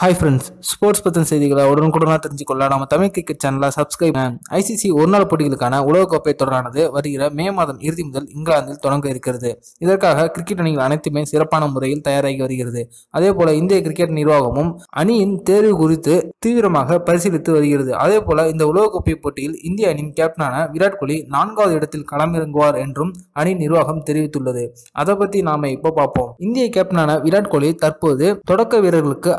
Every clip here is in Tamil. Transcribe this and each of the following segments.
ஹாய் ஃப்ரெண்ட்ஸ் ஸ்போர்ட்ஸ் பற்றின செய்திகளை உடனுக்குடனாக தெரிஞ்சுக்கொள்ள நம்ம தமிழ் கிரிக்கெட் சேனலை சப்ஸ்கிரைப் ஐசிசி ஒருநாள் போட்டிகளுக்கான உலகக்கோப்பை தொடரானது வருகிற மே மாதம் இறுதி முதல் இங்கிலாந்தில் தொடங்க இருக்கிறது. இதற்காக கிரிக்கெட் அணிகள் அனைத்துமே சிறப்பான முறையில் தயாராகி வருகிறது. அதே போல இந்திய கிரிக்கெட் நிர்வாகமும் அணியின் தேர்வு குறித்து தீவிரமாக பரிசீலித்து வருகிறது. அதே போல இந்த உலகக்கோப்பை போட்டியில் இந்திய அணியின் கேப்டனான விராட் கோலி நான்காவது இடத்தில் களமிறங்குவார் என்றும் அணி நிர்வாகம் தெரிவித்துள்ளது. அதை பற்றி நாம இப்போ பார்ப்போம். இந்திய கேப்டனான விராட் கோலி தற்போது தொடக்க வீரர்களுக்கு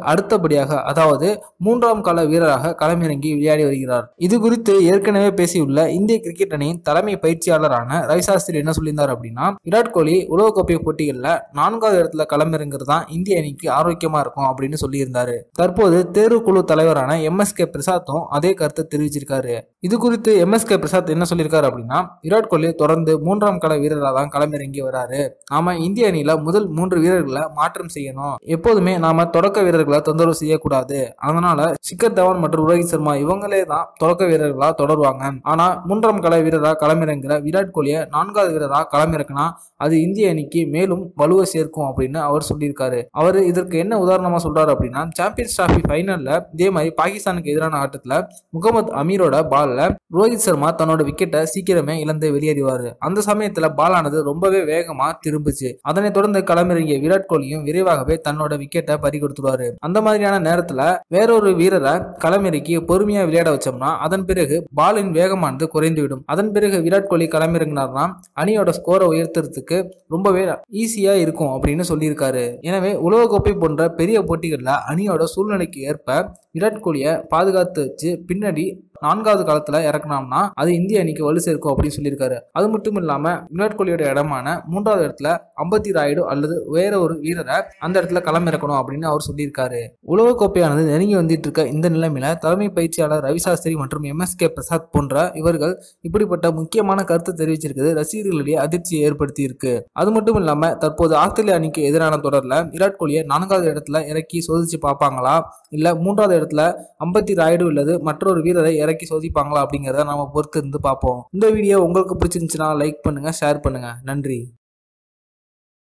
அடுத்தபடியாக அதாவது மூன்றாம் கால வீரராக களமிறங்கி விளையாடி வருகிறார். இது குறித்து ஏற்கனவே பேசியுள்ள இந்திய கிரிக்கெட் அணியின் தலைமை பயிற்சியாளரான ரவிசாஸ்திரி என்ன சொல்லியிருந்தார் அப்படின்னா விராட் கோலி உலகக்கோப்பை போட்டிகளில் நான்காவது இடத்துல களமிறங்குறது தான் இந்திய அணிக்கு ஆரோக்கியமா இருக்கும் அப்படின்னு சொல்லியிருந்தாரு. தற்போது தேர்வுக்குழு தலைவரான எம் எஸ் கே பிரசாத்தும் அதே கருத்தை தெரிவிச்சிருக்காரு. இது குறித்து எம்எஸ்கே பிரசாத் என்ன சொல்லியிருக்காரு அப்படின்னா விராட் கோலி தொடர்ந்து மூன்றாம் கள வீரராக தான் களமிறங்கி வராரு. நாம இந்திய அணியில முதல் மூன்று வீரர்களை மாற்றம் செய்யணும். எப்போதுமே நாம தொடக்க வீரர்களை தொந்தரவு செய்யக்கூடாது. அதனால சிக்கர் தவான் மற்றும் ரோஹித் சர்மா இவங்களே தான் தொடக்க வீரர்களா தொடருவாங்க. ஆனா மூன்றாம் கள வீரராக களமிறங்குற விராட் கோலியை நான்காவது வீரராக களமிறக்கினா அது இந்திய அணிக்கு மேலும் வலுவை சேர்க்கும் அப்படின்னு அவர் சொல்லியிருக்காரு. அவர் இதற்கு என்ன உதாரணமா சொல்றாரு அப்படின்னா சாம்பியன்ஸ் டிராஃபி ஃபைனல்ல இதே மாதிரி பாகிஸ்தானுக்கு எதிரான ஆட்டத்துல முகமது அமீரோட பால் ஓவரில் ரோஹித் சர்மா தன்னோட விக்கெட்டை சீக்கிரமே இழந்து வெளியேறிவாரு. அந்த சமயத்தில் பாலானது ரொம்பவே வேகமா திரும்புச்சு. அதனைத் தொடர்ந்து களமிறங்கிய விராட் கோலியும் விரைவாகவே தன்னோட விக்கெட்டை பறி கொடுத்துருவாரு அந்த மாதிரியான நேரத்தில் வேறொரு வீரரை களமிறக்கி பொறுமையா விளையாட வச்சோம்னா அதன் பிறகு பாலின் வேகமானது குறைந்துவிடும். அதன் பிறகு விராட் கோலி களமிறங்கினார்னா அணியோட ஸ்கோரை உயர்த்துறதுக்கு ரொம்பவே ஈஸியா இருக்கும் அப்படின்னு சொல்லியிருக்காரு. எனவே உலகக்கோப்பை போன்ற பெரிய போட்டிகளில் அணியோட சூழ்நிலைக்கு ஏற்ப விராட் கோலியை பாதுகாத்து வச்சு பின்னாடி நான்காவது காலத்தில் இறக்குனோம்னா அது இந்திய அணிக்கு வலு சேர்க்கும் அப்படின்னு சொல்லியிருக்காரு. அது மட்டும் இல்லாமல் விராட் கோலியோட இடமான மூன்றாவது இடத்துல அம்பத்தி ராயுடு அல்லது வேற ஒரு வீரரை அந்த இடத்துல களம் இறக்கணும் அப்படின்னு அவர் சொல்லியிருக்காரு. உலக கோப்பையானது நெருங்கி வந்துட்டு இருக்க இந்த நிலைமையில தலைமை பயிற்சியாளர் ரவி சாஸ்திரி மற்றும் எம். எஸ். கே. பிரசாத் போன்ற இவர்கள் இப்படிப்பட்ட முக்கியமான கருத்து தெரிவிச்சிருக்கிறது ரசிகர்களிடையே அதிர்ச்சியை ஏற்படுத்தி இருக்கு. அது மட்டும் இல்லாம தற்போது ஆஸ்திரேலிய அணிக்கு எதிரான தொடர்ல விராட் கோலியை நான்காவது இடத்துல இறக்கி சோதிச்சு பார்ப்பாங்களா? இல்ல மூன்றாவது இடத்துல அம்பத்தி ராயுடு அல்லது மற்றொரு வீரரை இறக்கி சோதிப்பாங்க அப்படிங்கிறத நம்ம பொறுத்து இருந்து பார்ப்போம். இந்த வீடியோ உங்களுக்கு பிடிச்சிருந்துச்சுன்னா லைக் பண்ணுங்க ஷேர் பண்ணுங்கள் நன்றி.